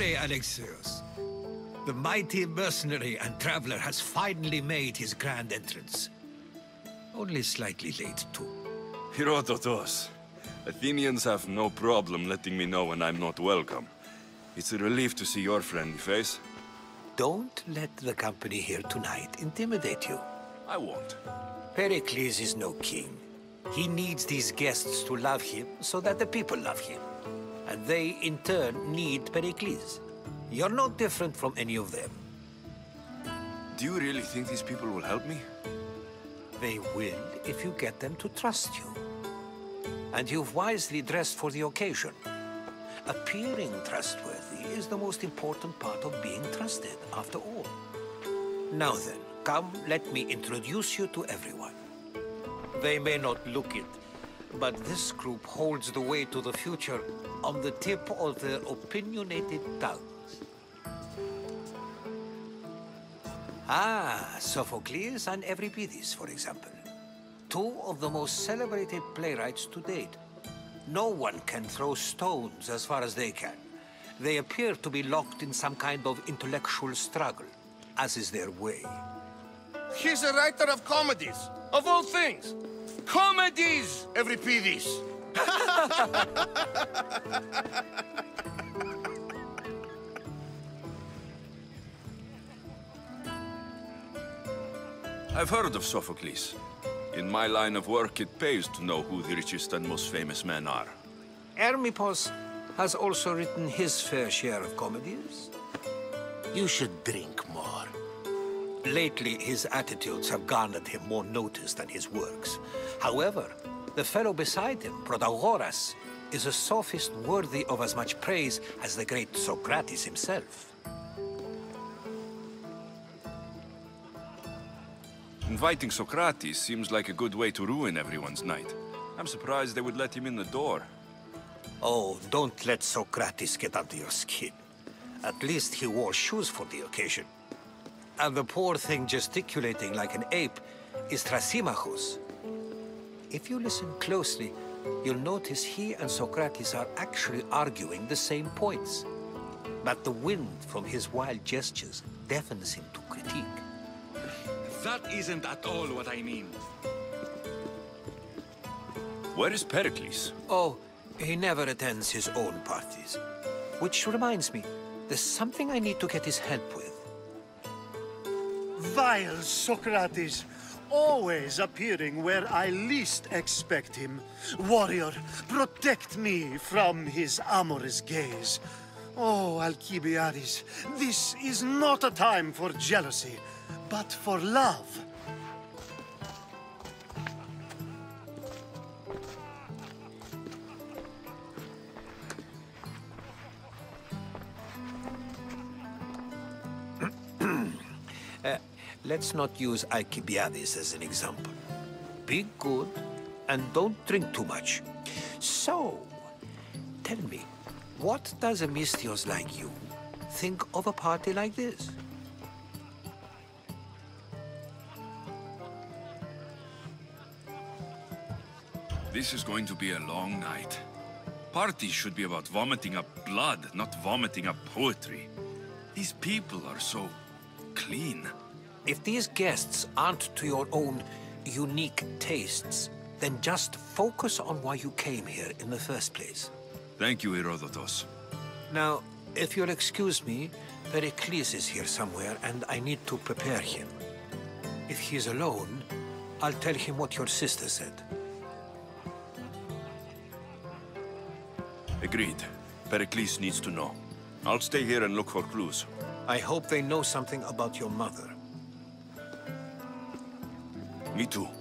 Ere Alexios. The mighty mercenary and traveler has finally made his grand entrance. Only slightly late, too. Herodotos. Athenians have no problem letting me know when I'm not welcome. It's a relief to see your friendly face. Don't let the company here tonight intimidate you. I won't. Pericles is no king. He needs these guests to love him so that the people love him. And they, in turn, need Pericles. You're no different from any of them. Do you really think these people will help me? They will if you get them to trust you. And you've wisely dressed for the occasion. Appearing trustworthy is the most important part of being trusted, after all. Now then, come, let me introduce you to everyone. They may not look it, but this group holds the way to the future on the tip of their opinionated tongues. Ah, Sophocles and Euripides, for example. Two of the most celebrated playwrights to date. No one can throw stones as far as they can. They appear to be locked in some kind of intellectual struggle, as is their way. He's a writer of comedies, of all things. Comedies, Every Euripides. I've heard of Sophocles. In my line of work, it pays to know who the richest and most famous men are. Hermippos has also written his fair share of comedies. You should drink more. Lately, his attitudes have garnered him more notice than his works. However, the fellow beside him, Protagoras, is a sophist worthy of as much praise as the great Socrates himself. Inviting Socrates seems like a good way to ruin everyone's night. I'm surprised they would let him in the door. Oh, don't let Socrates get under your skin. At least he wore shoes for the occasion. And the poor thing gesticulating like an ape is Thrasymachus. If you listen closely, you'll notice he and Socrates are actually arguing the same points. But the wind from his wild gestures deafens him to critique. That isn't at all what I mean. Where is Pericles? Oh, he never attends his own parties. Which reminds me, there's something I need to get his help with. Vile Socrates, always appearing where I least expect him. Warrior, protect me from his amorous gaze. Oh, Alcibiades, this is not a time for jealousy, but for love. Let's not use Alcibiades as an example. Be good and don't drink too much. So, tell me, what does a Misthios like you think of a party like this? This is going to be a long night. Parties should be about vomiting up blood, not vomiting up poetry. These people are so... clean. If these guests aren't to your own unique tastes, then just focus on why you came here in the first place. Thank you, Herodotus. Now, if you'll excuse me, Pericles is here somewhere, and I need to prepare him. If he's alone, I'll tell him what your sister said. Agreed. Pericles needs to know. I'll stay here and look for clues. I hope they know something about your mother. Me too.